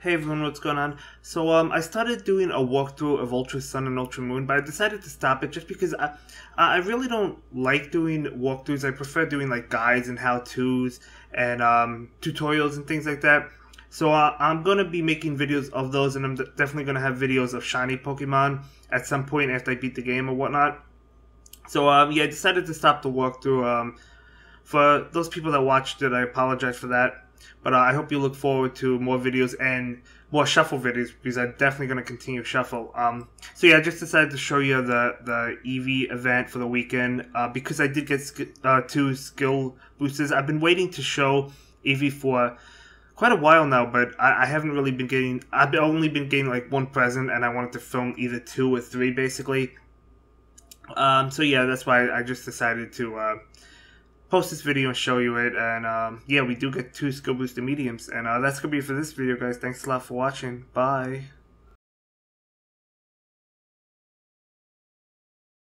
Hey everyone, what's going on? So um, I started doing a walkthrough of Ultra Sun and Ultra Moon, but I decided to stop it just because I, I really don't like doing walkthroughs. I prefer doing like guides and how-tos and um, tutorials and things like that. So uh, I'm gonna be making videos of those, and I'm definitely gonna have videos of shiny Pokemon at some point after I beat the game or whatnot. So um, yeah, I decided to stop the walkthrough. Um, for those people that watched it, I apologize for that. But uh, I hope you look forward to more videos and more shuffle videos because I'm definitely going to continue shuffle. Um, so yeah, I just decided to show you the the Eevee event for the weekend uh, because I did get uh, two skill boosters. I've been waiting to show Eevee for quite a while now, but I, I, haven't really been getting. I've only been getting like one present, and I wanted to film either two or three, basically. Um, so yeah, that's why I just decided to uh, post this video and show you it. And um, yeah, we do get two skill booster mediums. And uh, that's going to be for this video, guys. Thanks a lot for watching. Bye.